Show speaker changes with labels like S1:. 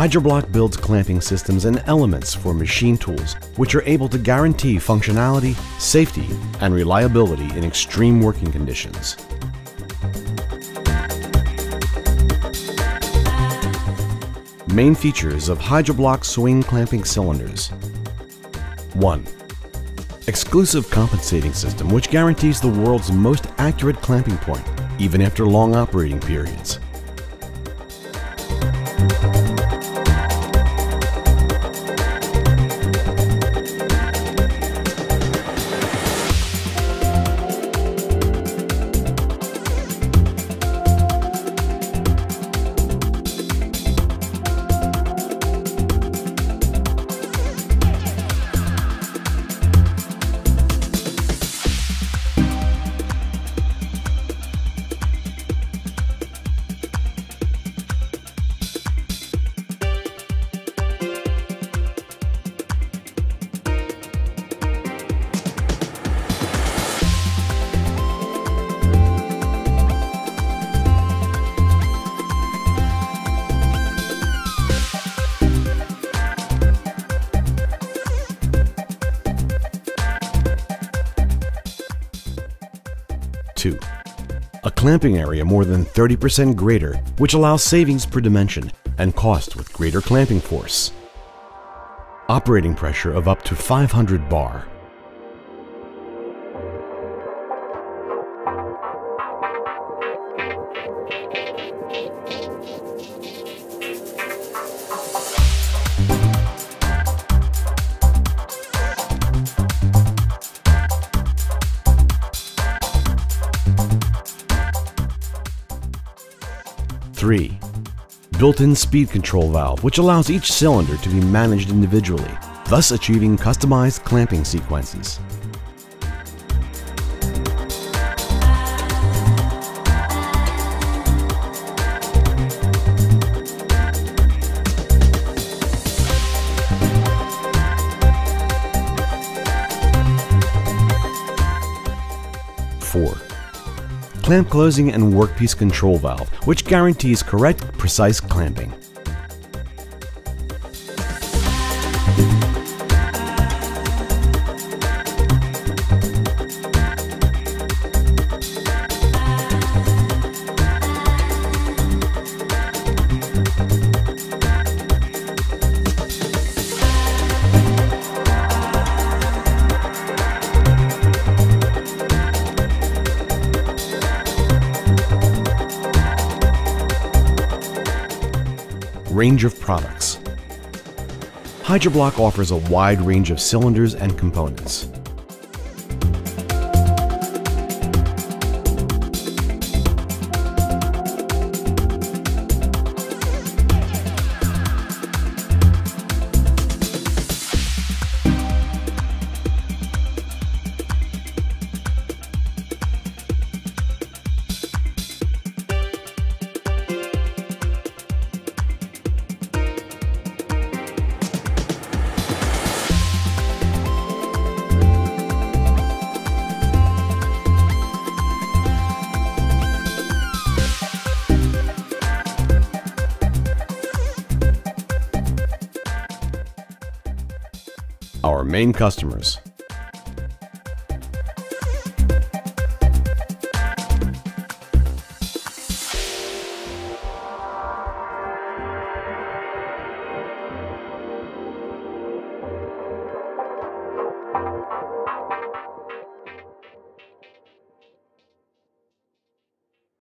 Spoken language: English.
S1: Hydroblock builds clamping systems and elements for machine tools, which are able to guarantee functionality, safety, and reliability in extreme working conditions. Main features of Hydroblock swing clamping cylinders. 1. Exclusive compensating system which guarantees the world's most accurate clamping point, even after long operating periods. 2. A clamping area more than 30% greater, which allows savings per dimension and cost with greater clamping force. Operating pressure of up to 500 bar. 3. Built-in speed control valve, which allows each cylinder to be managed individually, thus achieving customized clamping sequences. 4 clamp closing and workpiece control valve, which guarantees correct, precise clamping. Range of products. Hydroblock offers a wide range of cylinders and components. Our main customers.